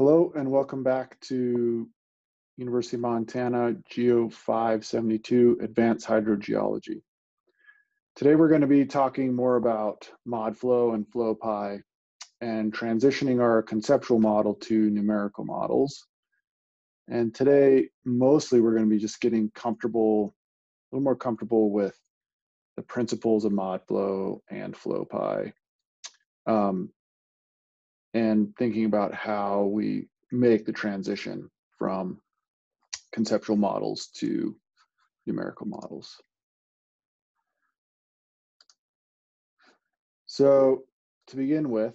Hello and welcome back to University of Montana Geo 572 Advanced Hydrogeology. Today we're going to be talking more about ModFlow and FloPy and transitioning our conceptual model to numerical models. And today, mostly we're going to be just getting comfortable, a little more comfortable with the principles of ModFlow and FloPy. Um, and thinking about how we make the transition from conceptual models to numerical models. So to begin with,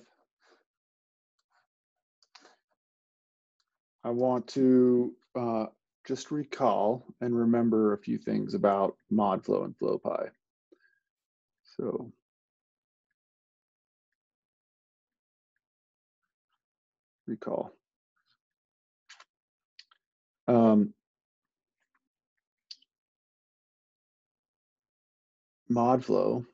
I want to uh, just recall and remember a few things about ModFlow and FloPy. So recall. Um, ModFlow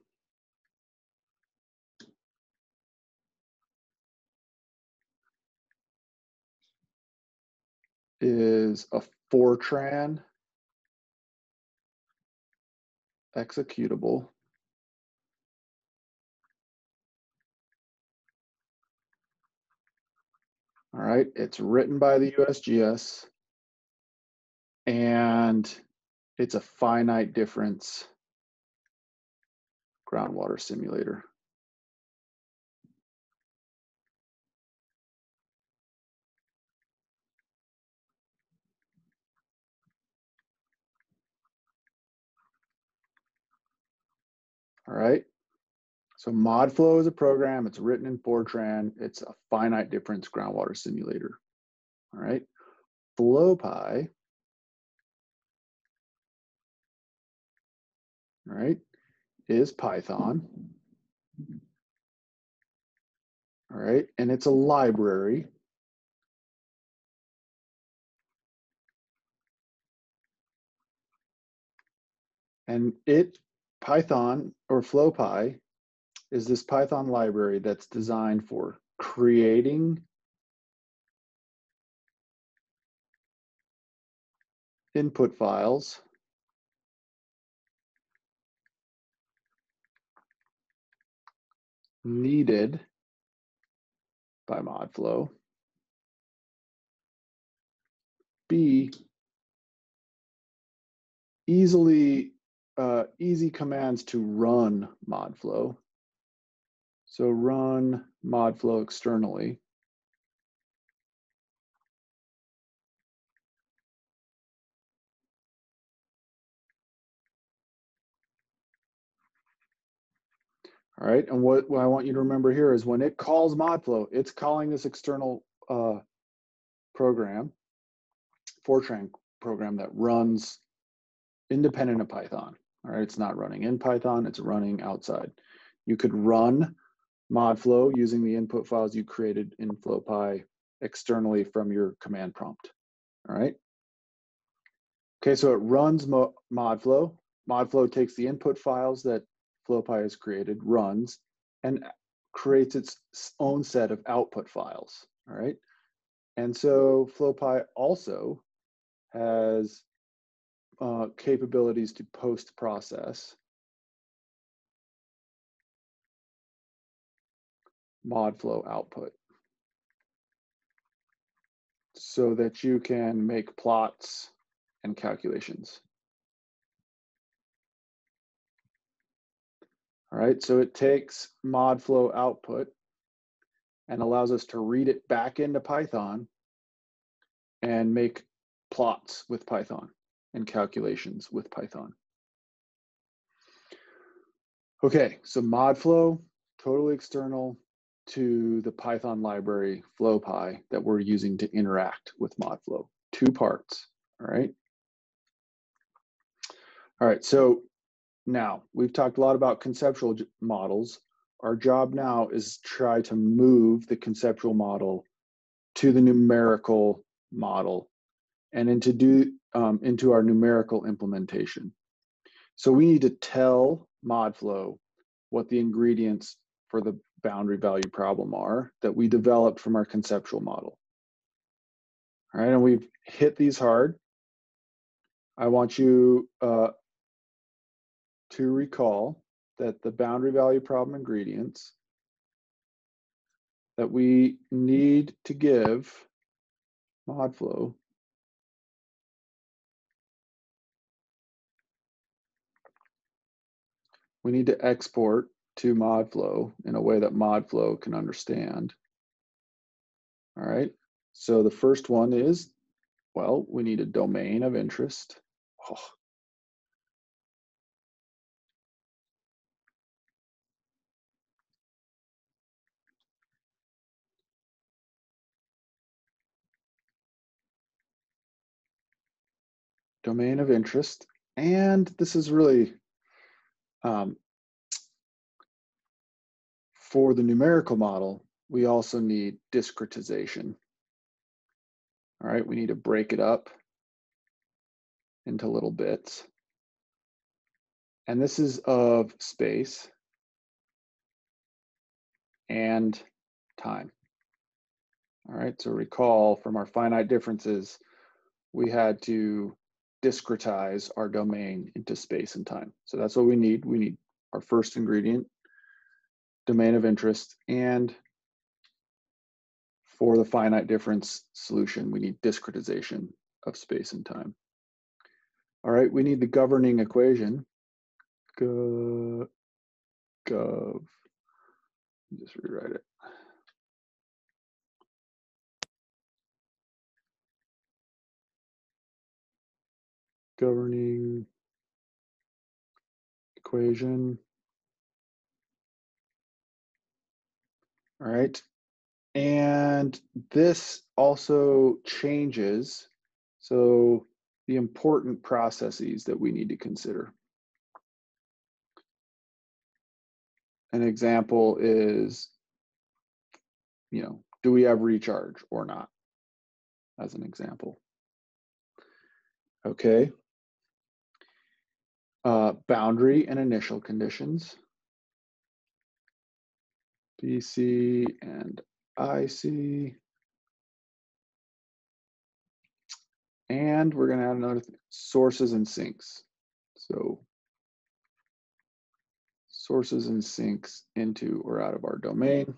is a Fortran executable All right, it's written by the USGS and it's a finite difference groundwater simulator. All right, so ModFlow is a program, it's written in Fortran, it's a finite difference groundwater simulator. All right, FloPy, all right, is Python. All right, and it's a library. And it, Python or FloPy is this Python library that's designed for creating input files needed by ModFlow. B, easily, uh, easy commands to run ModFlow. So run ModFlow externally. All right, and what, what, I want you to remember here is when it calls ModFlow, it's calling this external uh, program, Fortran program that runs independent of Python. All right, it's not running in Python, it's running outside. You could run ModFlow using the input files you created in FloPy externally from your command prompt. All right. Okay, so it runs Mo ModFlow. ModFlow takes the input files that FloPy has created, runs, and creates its own set of output files. All right. And so FloPy also has uh, capabilities to post process ModFlow output so that you can make plots and calculations. All right, so it takes ModFlow output and allows us to read it back into Python and make plots with Python and calculations with Python. Okay, so ModFlow, totally external, to the Python library FloPy that we're using to interact with ModFlow. Two parts, all right? All right, so now we've talked a lot about conceptual models. Our job now is try to move the conceptual model to the numerical model and into do um, into our numerical implementation. So we need to tell ModFlow what the ingredients for the boundary value problem are that we developed from our conceptual model. All right, and we've hit these hard. I want you uh, to recall that the boundary value problem ingredients that we need to give ModFlow we need to export to ModFlow in a way that ModFlow can understand. All right, so the first one is, well, we need a domain of interest. Oh. Domain of interest, and this is really um, for the numerical model, we also need discretization. All right, we need to break it up into little bits. And this is of space and time. All right, so recall from our finite differences, we had to discretize our domain into space and time. So that's what we need. We need our first ingredient, domain of interest, and for the finite difference solution, we need discretization of space and time. All right, we need the governing equation. Gov, gov. Just rewrite it. governing equation. All right. And this also changes. So the important processes that we need to consider. An example is, you know, do we have recharge or not? As an example. Okay uh, boundary and initial conditions, BC and IC. And we're gonna add another sources and sinks. So sources and sinks into or out of our domain.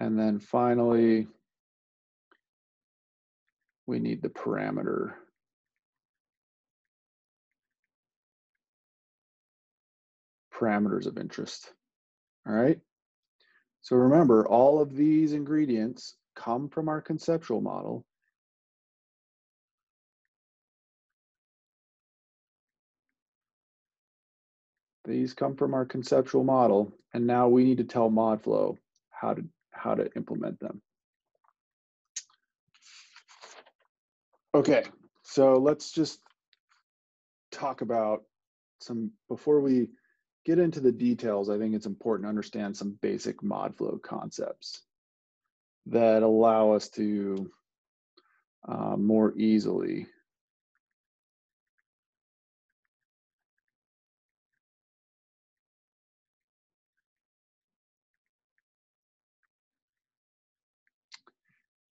And then finally, we need the parameter parameters of interest. All right. So remember, all of these ingredients come from our conceptual model. These come from our conceptual model, and now we need to tell ModFlow how to how to implement them. Okay, so let's just talk about some before we get into the details, I think it's important to understand some basic mod flow concepts that allow us to uh, more easily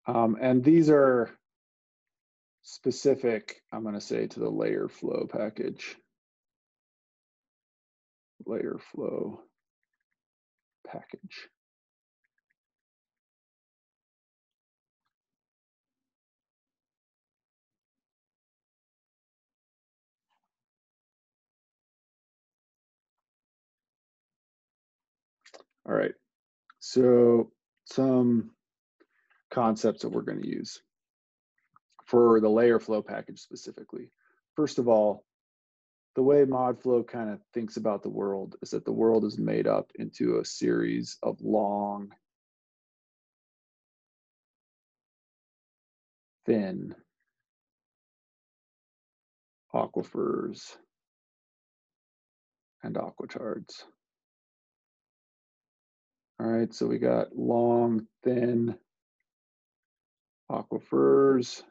Um, and these are specific, I'm going to say, to the layer flow package layer flow package. All right, so some concepts that we're going to use for the layer flow package specifically. First of all, the way ModFlow kind of thinks about the world is that the world is made up into a series of long, thin aquifers and aquitards. All right, so we got long, thin aquifers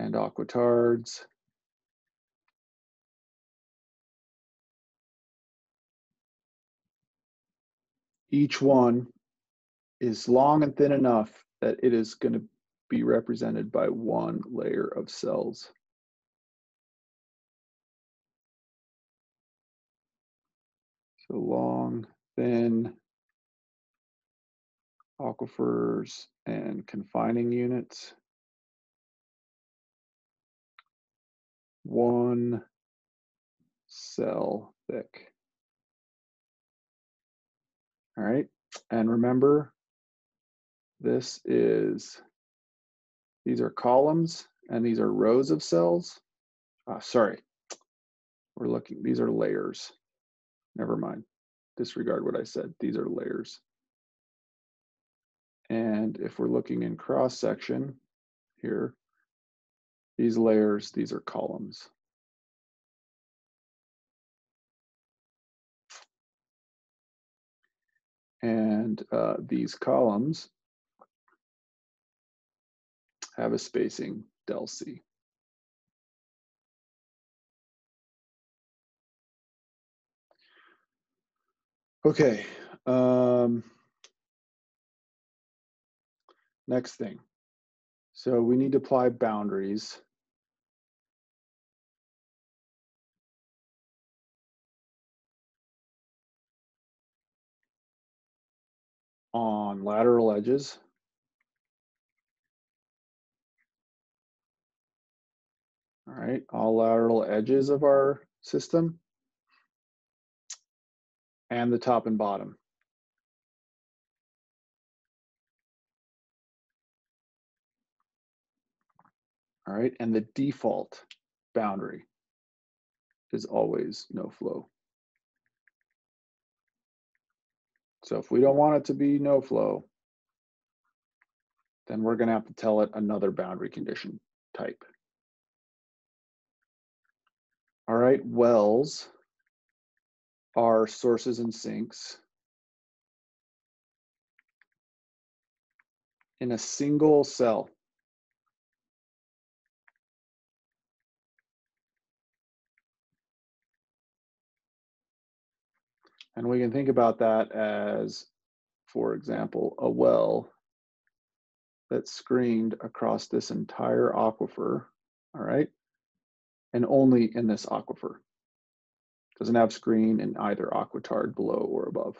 and aquitards. Each one is long and thin enough that it is going to be represented by one layer of cells. So long, thin, aquifers and confining units. One cell thick. All right, and remember, this is, these are columns and these are rows of cells. Uh, sorry, we're looking, these are layers. Never mind, disregard what I said. These are layers. And if we're looking in cross section here, these layers, these are columns. And uh, these columns have a spacing del C. Okay. Um, next thing. So we need to apply boundaries. On lateral edges. All right, all lateral edges of our system and the top and bottom. All right, and the default boundary is always no flow. So if we don't want it to be no flow, then we're gonna have to tell it another boundary condition type. All right, wells are sources and sinks in a single cell. And we can think about that as, for example, a well that's screened across this entire aquifer, all right? And only in this aquifer. Doesn't have screen in either aquitard below or above.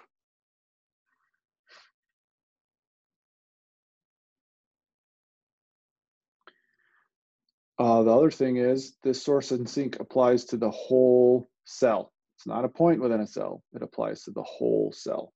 Uh, the other thing is this source and sink applies to the whole cell. It's not a point within a cell. It applies to the whole cell.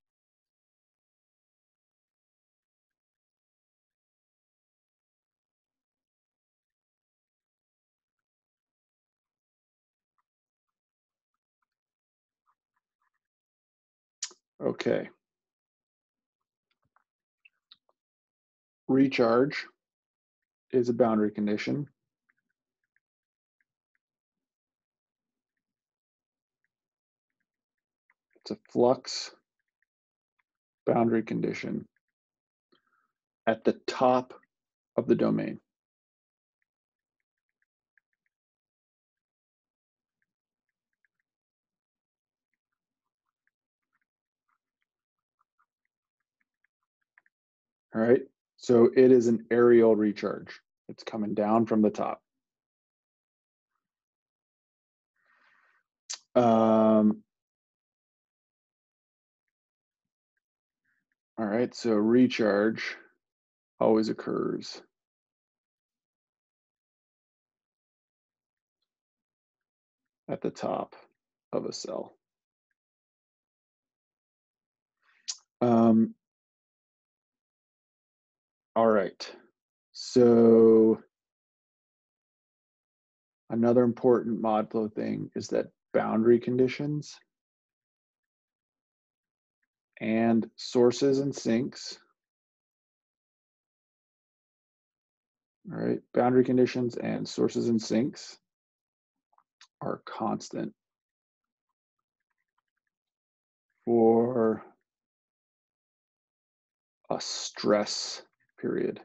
Okay. Recharge is a boundary condition. It's a flux boundary condition at the top of the domain. All right, so it is an aerial recharge. It's coming down from the top. Um, all right, so recharge always occurs. at the top of a cell. Um, all right. So another important ModFlow thing is that boundary conditions and sources and sinks. All right, boundary conditions and sources and sinks are constant for a stress period.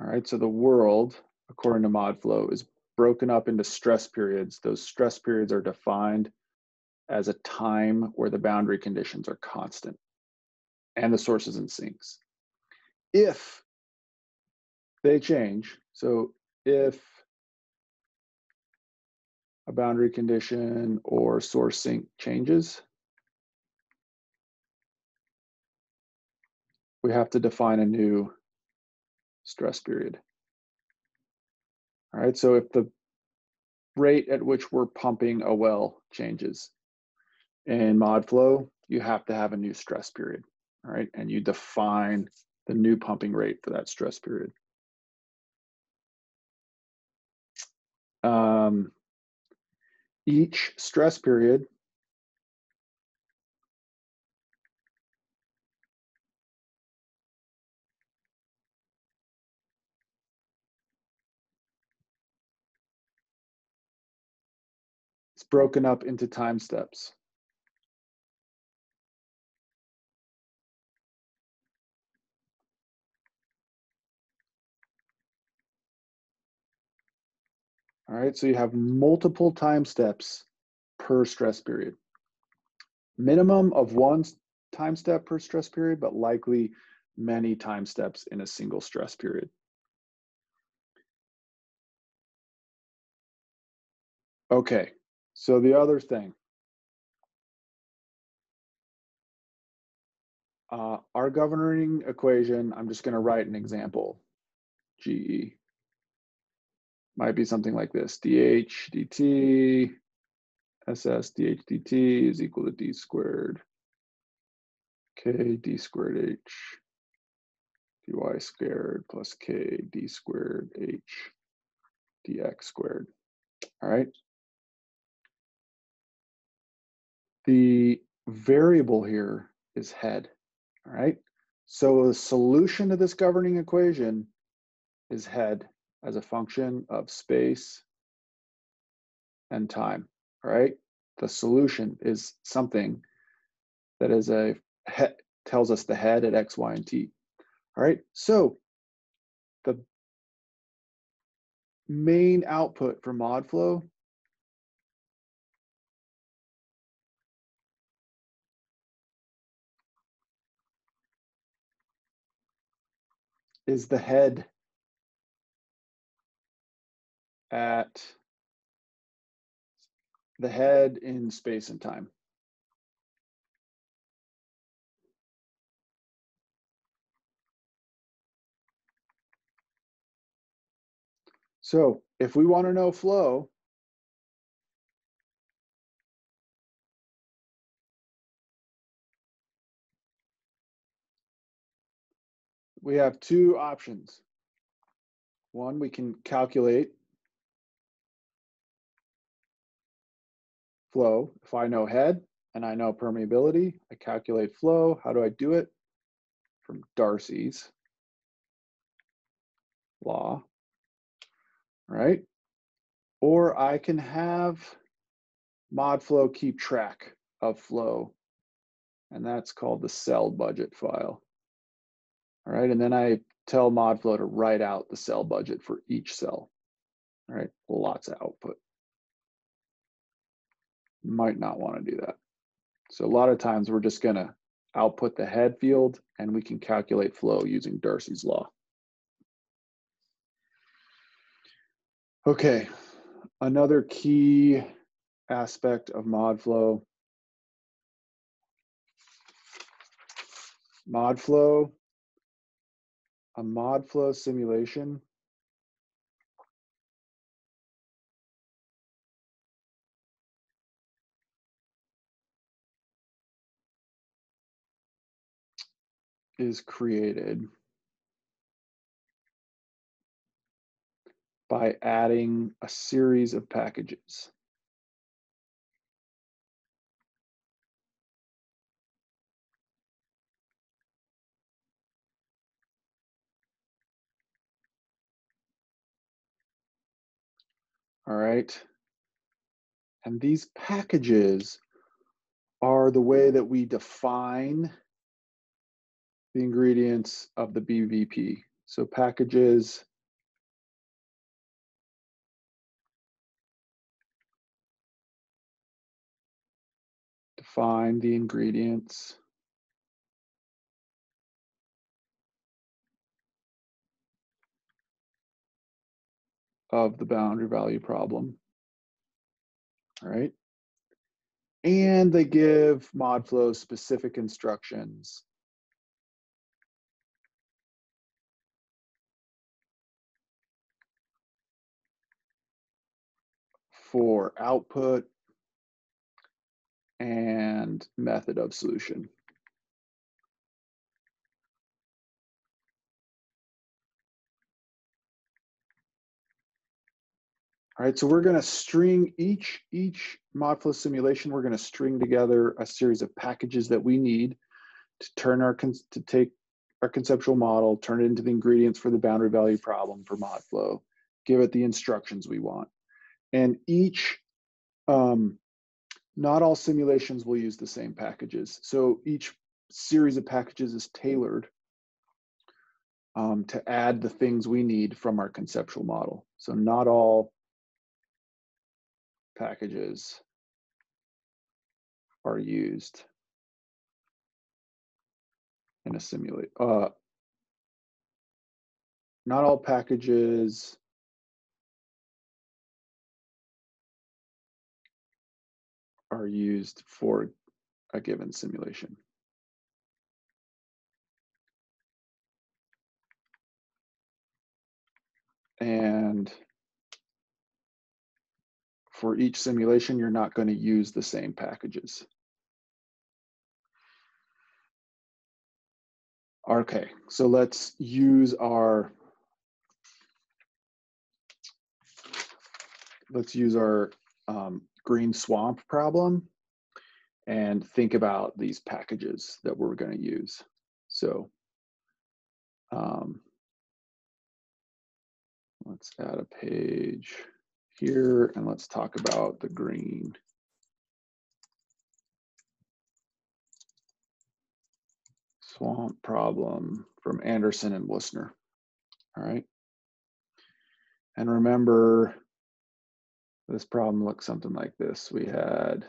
All right, so the world, according to ModFlow, is broken up into stress periods. Those stress periods are defined as a time where the boundary conditions are constant. and the sources and sinks. If they change, so if a boundary condition or source sink changes, we have to define a new stress period. All right, so if the rate at which we're pumping a well changes in ModFlow, you have to have a new stress period. All right, and you define the new pumping rate for that stress period. Um, each stress period is broken up into time steps. All right, so you have multiple time steps per stress period. Minimum of one time step per stress period, but likely many time steps in a single stress period. Okay, so the other thing. Uh, our governing equation, I'm just gonna write an example, GE might be something like this, dh dt ss dh dt is equal to d squared k d squared h dy squared plus k d squared h dx squared. All right. The variable here is head. All right. So the solution to this governing equation is head as a function of space and time, right? The solution is something that is a tells us the head at x, y, and t. All right, so the main output for ModFlow is the head at the head in space and time. So if we want to know flow, we have two options. One, we can calculate flow. If I know head and I know permeability, I calculate flow. How do I do it? From Darcy's law, right? Or I can have ModFlow keep track of flow, and that's called the cell budget file. All right, and then I tell ModFlow to write out the cell budget for each cell. All right, lots of output might not want to do that. So a lot of times we're just going to output the head field and we can calculate flow using Darcy's law. Okay, another key aspect of ModFlow. ModFlow, a ModFlow simulation is created by adding a series of packages. All right. And these packages are the way that we define the ingredients of the BVP. So packages, define the ingredients. of the boundary value problem. All right. And they give mod flow specific instructions for output and method of solution. All right, so we're going to string each each ModFlow simulation. We're going to string together a series of packages that we need to turn our to take our conceptual model, turn it into the ingredients for the boundary value problem for ModFlow, give it the instructions we want, and each um, not all simulations will use the same packages. So each series of packages is tailored um, to add the things we need from our conceptual model. So not all packages are used in a simulate. Uh, not all packages are used for a given simulation. And for each simulation, you're not going to use the same packages. Okay, so let's use our let's use our um, green swamp problem and think about these packages that we're going to use. So um, let's add a page here and let's talk about the green. Swamp problem from Anderson and Woessner. All right. And remember, this problem looks something like this. We had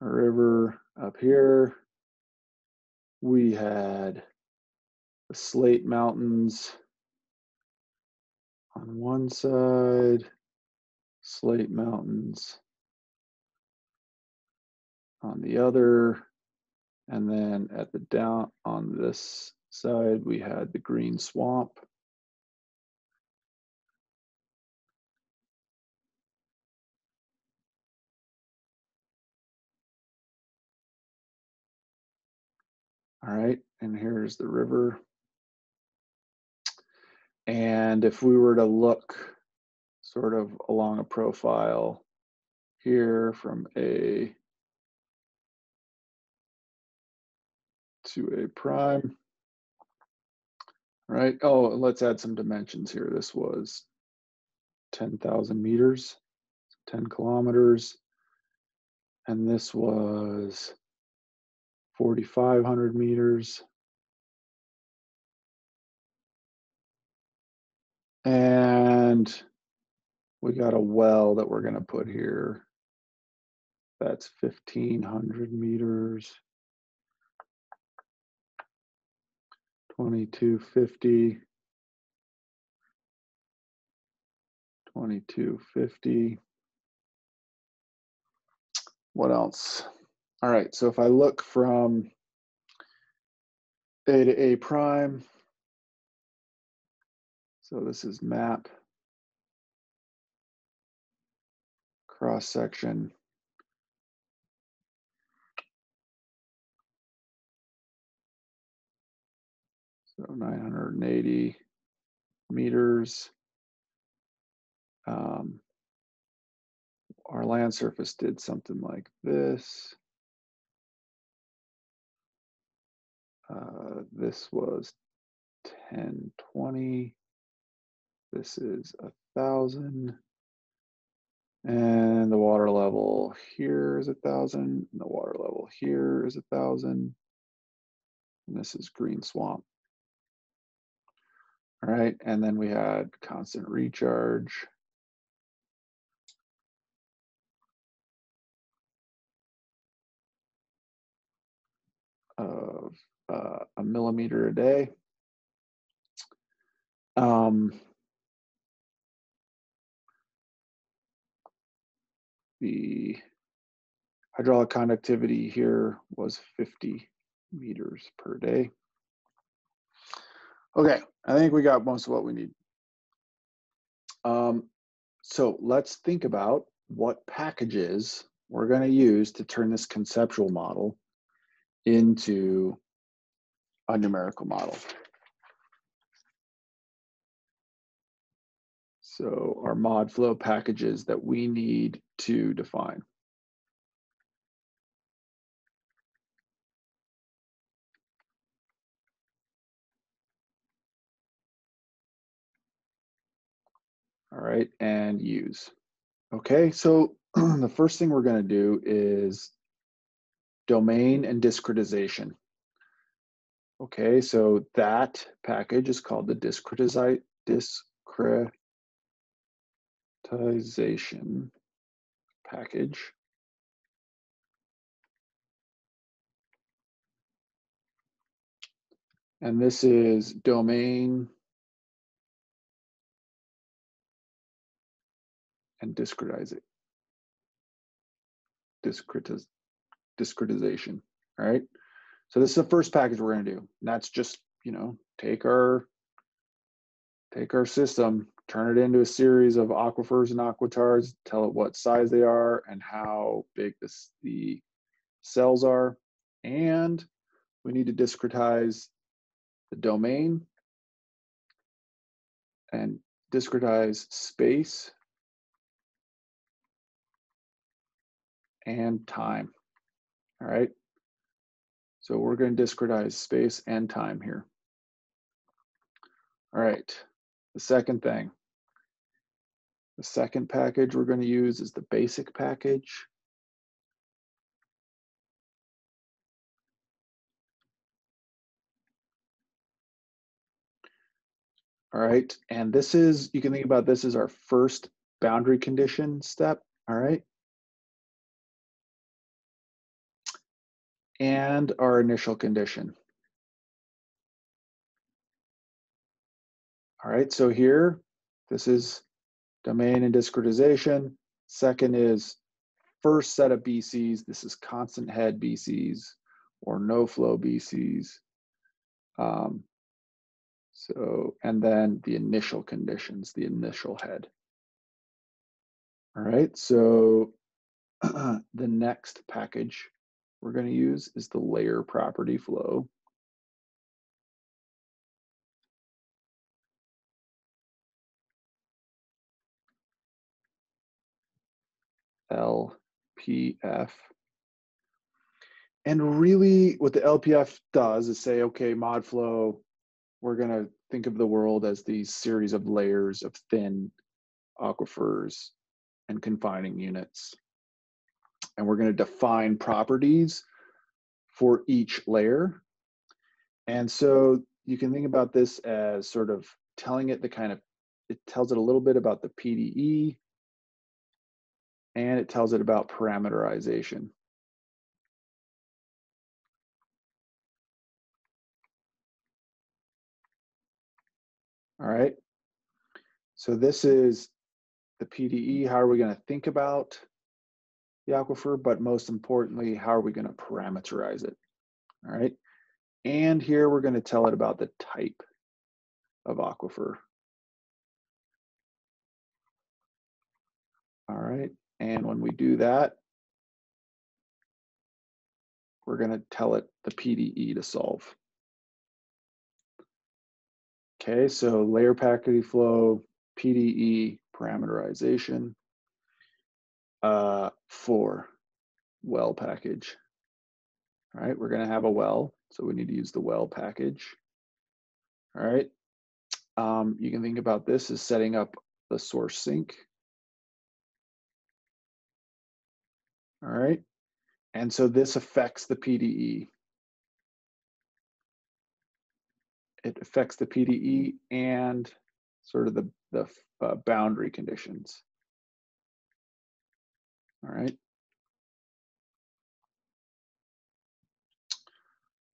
a river up here. We had the Slate Mountains on one side, Slate Mountains on the other, and then at the down on this side, we had the green swamp. All right, and here's the river. And if we were to look sort of along a profile here from A to A prime, right? Oh, let's add some dimensions here. This was 10,000 meters, 10 kilometers. And this was 4,500 meters. And we got a well that we're gonna put here. That's 1,500 meters. 2250. 2250. What else? All right, so if I look from A to A prime, so this is map, cross section. So 980 meters. Um, our land surface did something like this. Uh, this was 1020. This is a thousand. And the water level here is a thousand. And the water level here is a thousand. And this is green swamp. All right, and then we had constant recharge. uh, a millimeter a day. Um, the hydraulic conductivity here was 50 meters per day. Okay, I think we got most of what we need. Um, so let's think about what packages we're going to use to turn this conceptual model into a numerical model. So our mod flow packages that we need to define. All right, and use. Okay, so the first thing we're going to do is domain and discretization. Okay, so that package is called the discretization package. And this is domain and discretize it. Discretiz discretization, all right? So this is the first package we're gonna do. And that's just, you know, take our take our system, turn it into a series of aquifers and aquitards, tell it what size they are and how big this, the cells are. And we need to discretize the domain and discretize space and time. All right. So we're going to discretize space and time here. All right. The second thing, the second package we're going to use is the basic package. All right, and this is, you can think about this as our first boundary condition step, all right? And our initial condition. All right, so here, this is domain and discretization. Second is first set of BCs. This is constant head BCs or no flow BCs. Um, so, and then the initial conditions, the initial head. All right, so the next package we're going to use is the layer property flow. LPF. And really what the LPF does is say, okay, mod flow, we're going to think of the world as these series of layers of thin aquifers and confining units and we're going to define properties for each layer. And so you can think about this as sort of telling it the kind of, it tells it a little bit about the PDE and it tells it about parameterization. All right. So this is the PDE. How are we going to think about the aquifer, but most importantly, how are we going to parameterize it? All right. And here we're going to tell it about the type of aquifer. All right. And when we do that, we're going to tell it the PDE to solve. Okay, so layer package flow, PDE, parameterization uh, for well package. All right, we're going to have a well, so we need to use the well package. All right, um, you can think about this as setting up the source sink. All right, and so this affects the PDE. It affects the PDE and sort of the, the uh, boundary conditions. All right.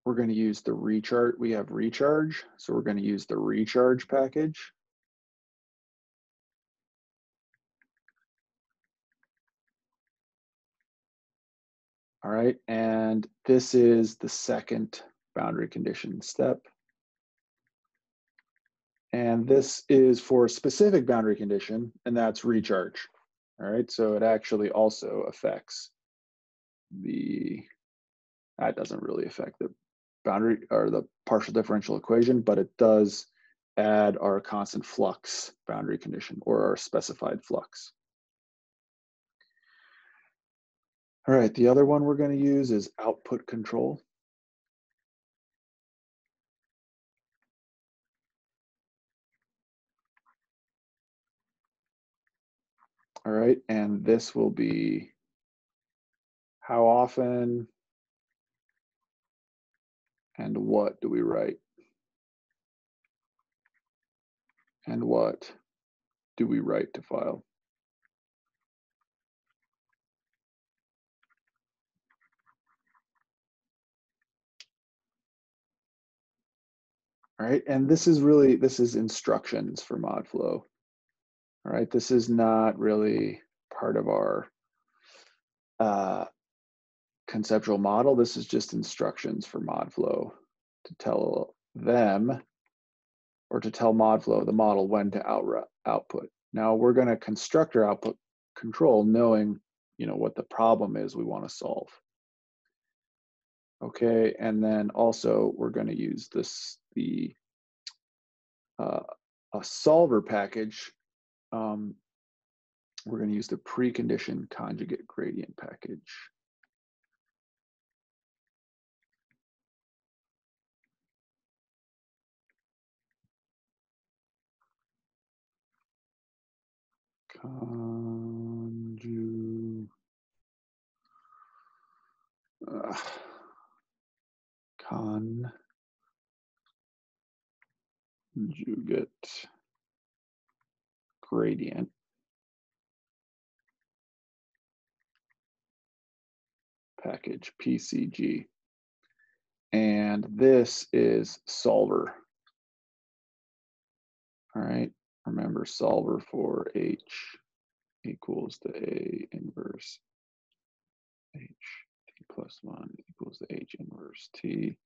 We're going to use the recharge. We have recharge, so we're going to use the recharge package. All right, and this is the second boundary condition step. And this is for a specific boundary condition, and that's recharge. All right, so it actually also affects the, that doesn't really affect the boundary or the partial differential equation, but it does add our constant flux boundary condition or our specified flux. All right, the other one we're going to use is output control. All right, and this will be how often and what do we write? And what do we write to file? All right, and this is really, this is instructions for ModFlow. All right, this is not really part of our uh, conceptual model. This is just instructions for ModFlow to tell them or to tell ModFlow, the model, when to out output. Now we're gonna construct our output control knowing you know, what the problem is we wanna solve. Okay, and then also we're gonna use this the uh, a solver package, um, we're going to use the precondition conjugate gradient package. Conju, uh, conjugate gradient package PCG. And this is solver. All right, remember solver for H equals to A inverse H T plus one equals to H inverse T.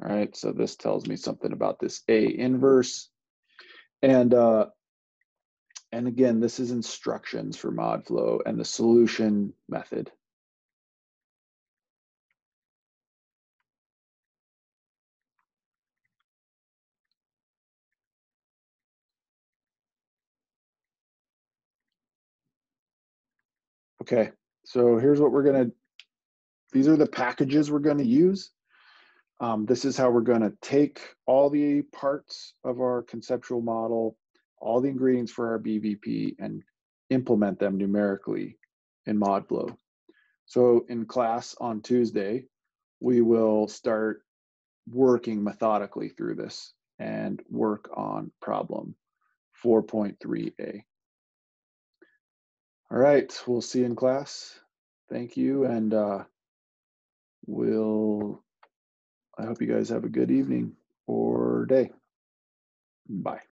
All right, so this tells me something about this A inverse. And uh, and again, this is instructions for ModFlow and the solution method. Okay, so here's what we're gonna, these are the packages we're gonna use. Um, this is how we're to take all the parts of our conceptual model, all the ingredients for our BVP, and implement them numerically in ModFlow. So in class on Tuesday, we will start working methodically through this and work on problem 4.3a. All right, we'll see you in class. Thank you, and uh, we'll I hope you guys have a good evening or day. Bye.